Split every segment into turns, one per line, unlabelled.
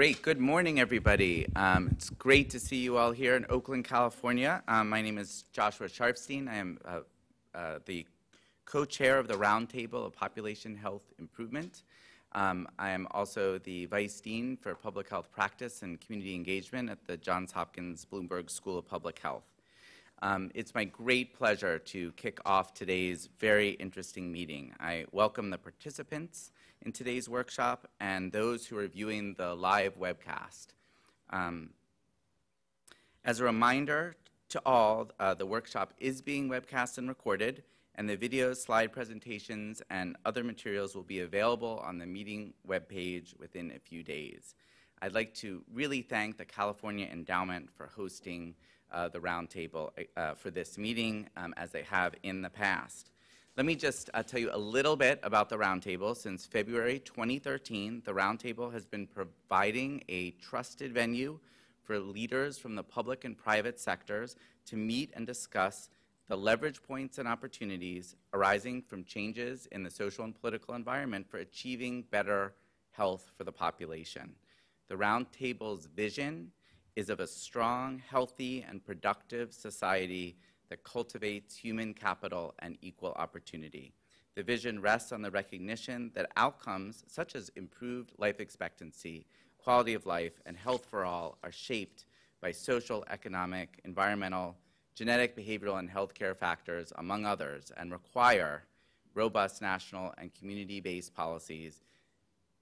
Great. Good morning, everybody. Um, it's great to see you all here in Oakland, California. Um, my name is Joshua Sharfstein. I am uh, uh, the co-chair of the Roundtable of Population Health Improvement. Um, I am also the Vice Dean for Public Health Practice and Community Engagement at the Johns Hopkins Bloomberg School of Public Health. Um, it's my great pleasure to kick off today's very interesting meeting. I welcome the participants in today's workshop and those who are viewing the live webcast. Um, as a reminder to all, uh, the workshop is being webcast and recorded, and the videos, slide presentations, and other materials will be available on the meeting webpage within a few days. I'd like to really thank the California Endowment for hosting uh, the roundtable uh, for this meeting um, as they have in the past. Let me just uh, tell you a little bit about the roundtable. Since February 2013, the roundtable has been providing a trusted venue for leaders from the public and private sectors to meet and discuss the leverage points and opportunities arising from changes in the social and political environment for achieving better health for the population. The roundtable's vision is of a strong, healthy, and productive society that cultivates human capital and equal opportunity. The vision rests on the recognition that outcomes such as improved life expectancy, quality of life, and health for all are shaped by social, economic, environmental, genetic, behavioral, and healthcare factors, among others, and require robust national and community-based policies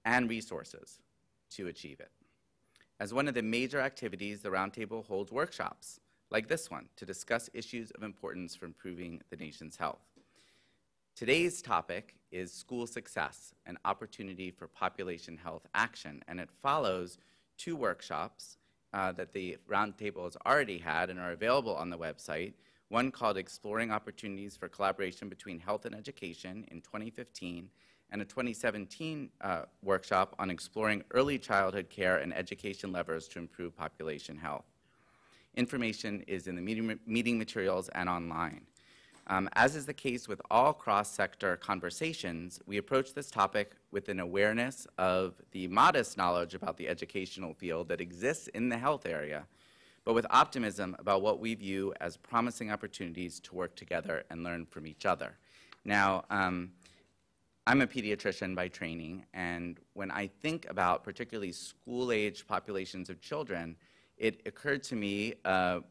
and resources to achieve it. As one of the major activities, the Roundtable holds workshops like this one to discuss issues of importance for improving the nation's health. Today's topic is school success, an opportunity for population health action, and it follows two workshops uh, that the Roundtable has already had and are available on the website. One called Exploring Opportunities for Collaboration Between Health and Education in 2015, and a 2017 uh, workshop on exploring early childhood care and education levers to improve population health. Information is in the meeting, meeting materials and online. Um, as is the case with all cross-sector conversations, we approach this topic with an awareness of the modest knowledge about the educational field that exists in the health area, but with optimism about what we view as promising opportunities to work together and learn from each other. Now, um, I'm a pediatrician by training, and when I think about particularly school-age populations of children, it occurred to me uh,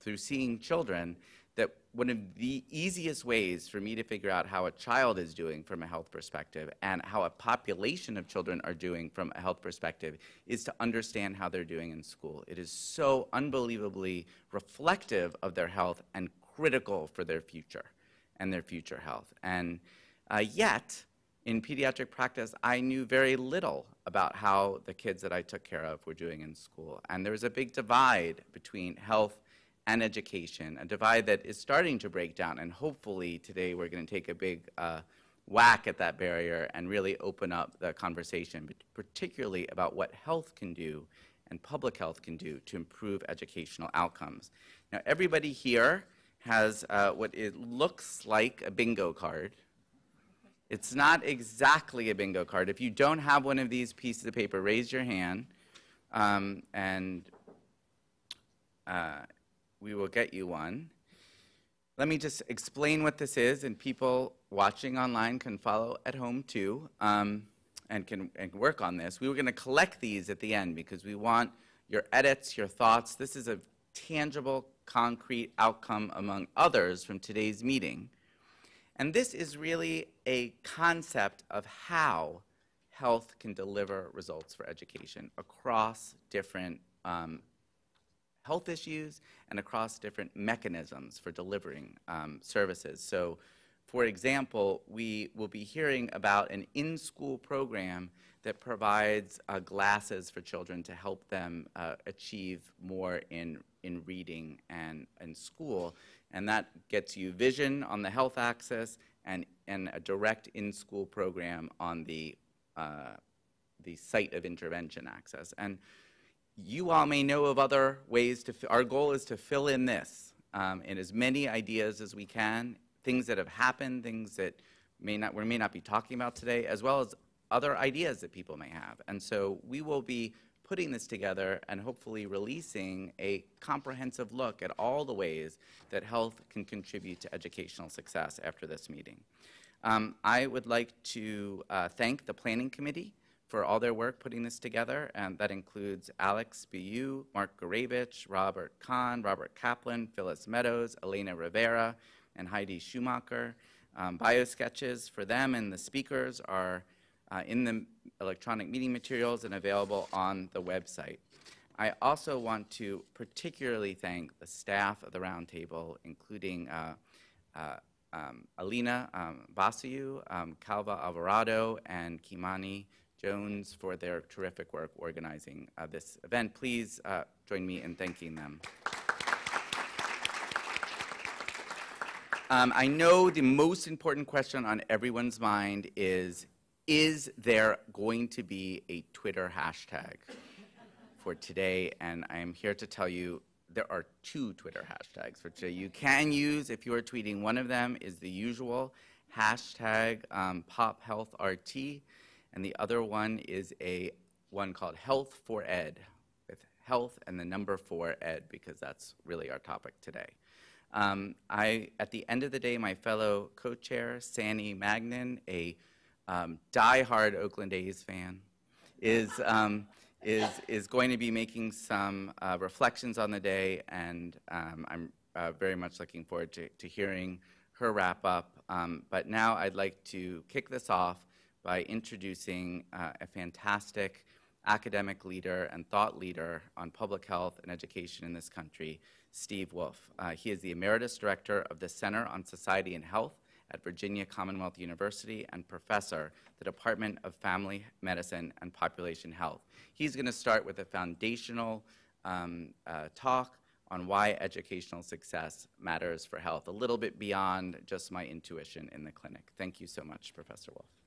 through seeing children that one of the easiest ways for me to figure out how a child is doing from a health perspective and how a population of children are doing from a health perspective is to understand how they're doing in school. It is so unbelievably reflective of their health and critical for their future and their future health. And uh, yet, in pediatric practice, I knew very little about how the kids that I took care of were doing in school. And there was a big divide between health and education, a divide that is starting to break down. And hopefully today we're going to take a big uh, whack at that barrier and really open up the conversation, particularly about what health can do and public health can do to improve educational outcomes. Now, everybody here has uh, what it looks like a bingo card it's not exactly a bingo card. If you don't have one of these pieces of paper, raise your hand, um, and uh, we will get you one. Let me just explain what this is, and people watching online can follow at home too, um, and can and work on this. We were going to collect these at the end because we want your edits, your thoughts. This is a tangible, concrete outcome, among others, from today's meeting. And this is really a concept of how health can deliver results for education across different um, health issues and across different mechanisms for delivering um, services. So, for example, we will be hearing about an in-school program that provides uh, glasses for children to help them uh, achieve more in, in reading and in school and that gets you vision on the health axis and, and a direct in-school program on the, uh, the site of intervention axis. And you all may know of other ways to, our goal is to fill in this um, in as many ideas as we can, things that have happened, things that may not, we may not be talking about today, as well as other ideas that people may have. And so we will be putting this together and hopefully releasing a comprehensive look at all the ways that health can contribute to educational success after this meeting. Um, I would like to uh, thank the Planning Committee for all their work putting this together, and that includes Alex Bu, Mark Goravich, Robert Kahn, Robert Kaplan, Phyllis Meadows, Elena Rivera, and Heidi Schumacher. Um, for them and the speakers are uh, in the electronic meeting materials and available on the website. I also want to particularly thank the staff of the Roundtable, including uh, uh, um, Alina um, Baciu, um, Carla Alvarado, and Kimani Jones for their terrific work organizing uh, this event. Please uh, join me in thanking them. Um, I know the most important question on everyone's mind is, is there going to be a Twitter hashtag for today? And I am here to tell you there are two Twitter hashtags today. You can use, if you are tweeting, one of them is the usual hashtag um, PopHealthRT, and the other one is a one called Health for Ed, with health and the number for ed, because that's really our topic today. Um, I, at the end of the day, my fellow co-chair, Sanne Magnan, a um, die-hard Oakland A's fan, is, um, is, is going to be making some uh, reflections on the day, and um, I'm uh, very much looking forward to, to hearing her wrap up. Um, but now I'd like to kick this off by introducing uh, a fantastic academic leader and thought leader on public health and education in this country, Steve Woolf. Uh, he is the Emeritus Director of the Center on Society and Health at Virginia Commonwealth University and professor, the Department of Family Medicine and Population Health. He's going to start with a foundational um, uh, talk on why educational success matters for health, a little bit beyond just my intuition in the clinic. Thank you so much, Professor Woolf.